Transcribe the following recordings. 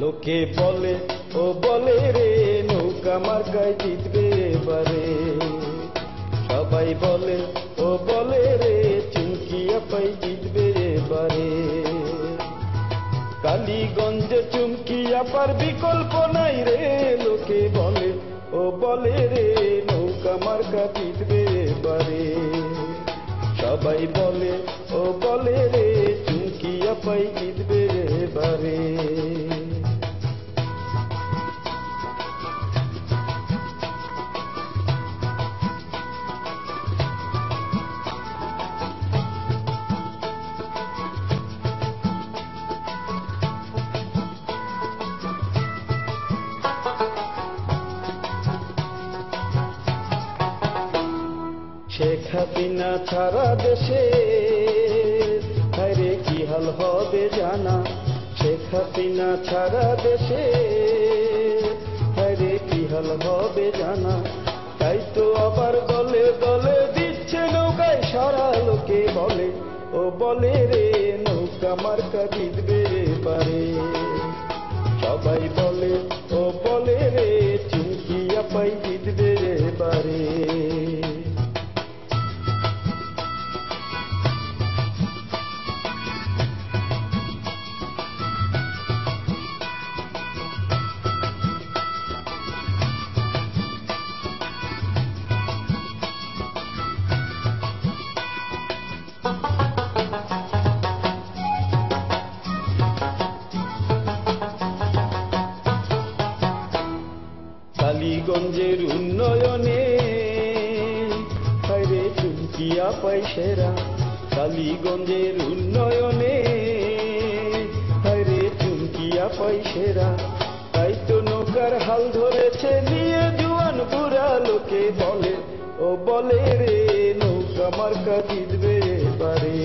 লোকে বলে, ও বলে রে, নৌকা মার্কায় জিতবে এবারে। সবাই বলে, ও বলে রে চুমকি আপাই জিতবে এবারে। কালীগঞ্জে চুমকি আপার বিকল্প নাই রে, লোকে বলে, ও বলে রে, নৌকা মার্কা জিতবে এবারে। সবাই বলে, ও বলে রে চুমকি আপাই জিতবে এবারে। শেখ হাসিনা ছাড়া দেশে। হায়রে, কি হাল হবে জানা? শেখ হাসিনা ছাড়া দেশে। হায়রে, কি হাল হবে জানা? তাই তো আবার দলে দলে দিচ্ছে নৌকায় সারা লোকে বলে। ও বলে রে, নৌকা মার্কা জিতবে পারে সবাই বলে, ও উন্নয়নে। হায়রে চুমকিয়া পাইসেরা কালীগঞ্জের উন্নয়নে। হায়রে চুমকিয়া পাইসেরা, তাই তো নৌকার হাল ধরেছে নিয়ে জুয়ান বুড়া লোকে বলে। ও বলে রে, নৌকা মার্কা জিতবে পারে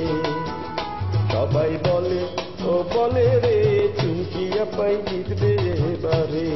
সবাই বলে, ও বলে রে, চুমকিয়া পাই জিতবে এবারে।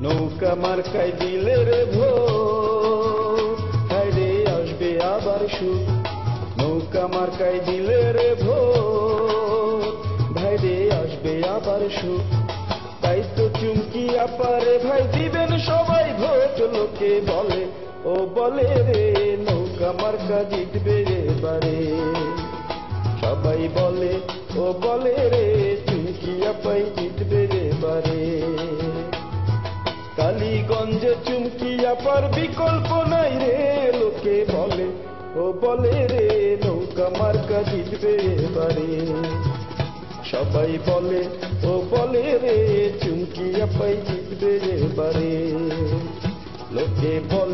নৌকা মার্কায় দিলে রে ভোট হায়রে আসবে আবার সুখ। নৌকা মার্কায় দিলে রে ভোট ভাইরে আসবে আবার সুখ। তাই তো চুমকি আপারে ভাই দিবেন সবাই ভোট। লোকে বলে, ও বলে রে, নৌকা মার্কা জিতবে এবারে। সবাই বলে কালীগঞ্জে চুমকি আপার বিকল্প নাই রে, লোকে বলে, ও বলে রে, নৌকা মার্কা জিতবে এবারে। সবাই বলে, ও বলে রে চুমকি পাই জিতবে এবারে। লোকে বলে